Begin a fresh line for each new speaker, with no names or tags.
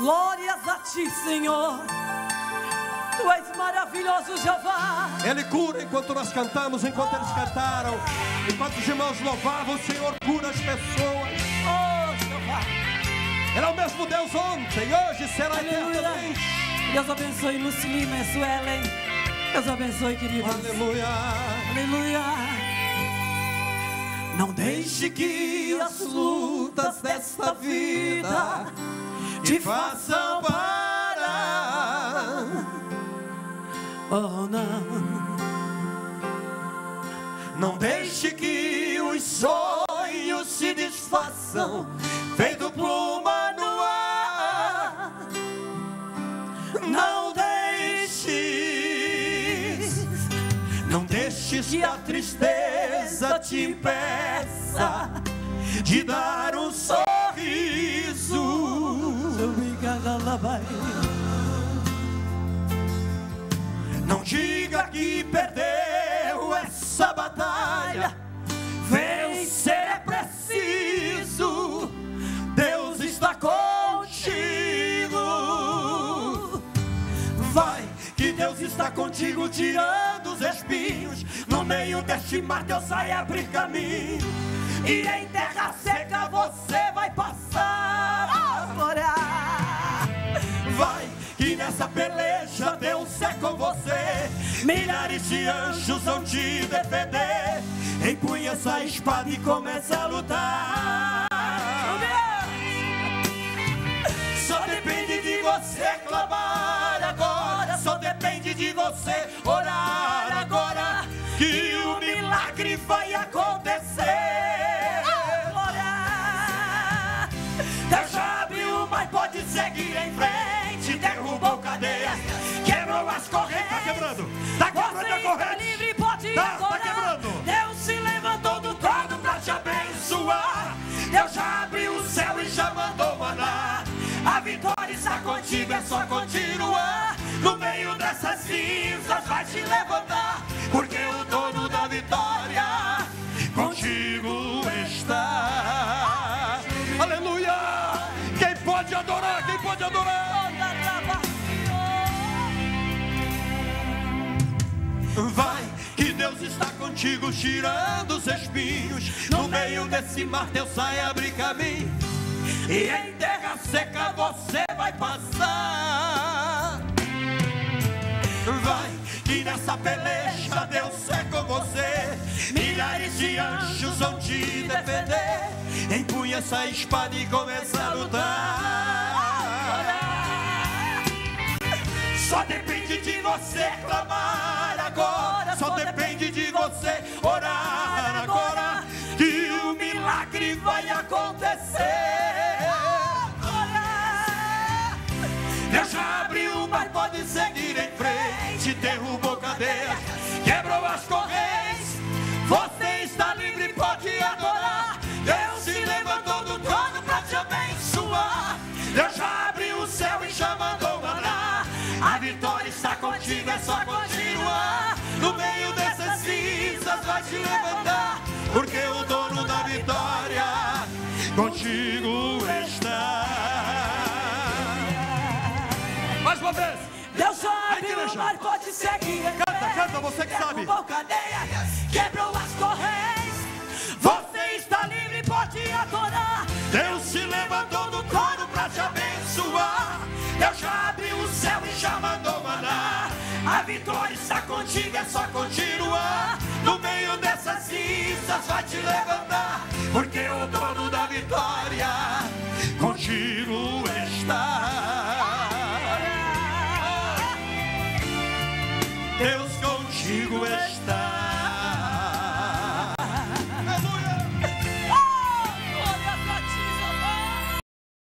Glórias a ti, Senhor. Tu és maravilhoso, Jeová.
Ele cura enquanto nós cantamos, enquanto eles cantaram, enquanto os irmãos louvavam, o Senhor cura as pessoas.
Oh, Jeová.
Ele é o mesmo Deus ontem, hoje será
Aleluia.
eternamente.
Deus abençoe Luci Lima e Suelen. Deus abençoe, queridos.
Aleluia.
Aleluia. Não deixe que as lutas desta vida te façam parar. Oh, não.
Não deixe que os sonhos se desfaçam, feito pluma no ar. Não deixes, não deixes que a tristeza te impeça de dar um sorriso. Não diga que perdeu essa batalha. Vencer é preciso. Deus está contigo. Vai, que Deus está contigo, tirando os espinhos. No meio deste mar, Deus vai abrir caminho. E em terra seca você vai passar.
Glória.
Vai, que nessa peleja Deus é com você. Milhares de anjos vão te defender. Empunha essa espada e começa a lutar. Só depende de você clamar agora. Só depende de você orar agora. Que o milagre vai acontecer. Deus já abriu, mas pode seguir em frente. Derrubou cadeias, quebrou as correntes. Tá quebrando, tá quebrando a
Você
corrente.
livre, pode
Tá, tá quebrando.
Deus se levantou do trono pra te abençoar.
Deus já abriu o céu e já mandou maná. A vitória está contigo, é só continuar. No meio dessas cinzas vai te levantar. Porque o dono da vitória contigo está. Aleluia! Quem pode adorar? Quem pode adorar? Vai, que Deus está contigo, tirando os espinhos. No meio desse mar, Deus sai abrir caminho. E em terra seca você vai passar. Nessa peleja Deus é com você. Milhares de anjos vão te defender. Empunha essa espada e começa a lutar. Só depende de você clamar agora. Só depende de você as correntes. Você está livre, pode adorar. Deus se levantou do trono para te abençoar. Deus já abriu o céu e já mandou maná. A vitória está contigo, é só continuar. No meio dessas cinzas vai te levantar. Porque o dono da vitória contigo está. Mais uma vez.
Deus só
Ai,
abriu o mar, pode seguir.
Canta, canta, você que sabe.
Cadeias, quebrou as correntes. Você está livre, pode adorar.
Deus se levantou do trono para te abençoar. Deus já abriu o céu e já mandou maná. A vitória está contigo, é só continuar. No meio dessas cinzas vai te levantar. Porque o dono da vitória contigo contigo está.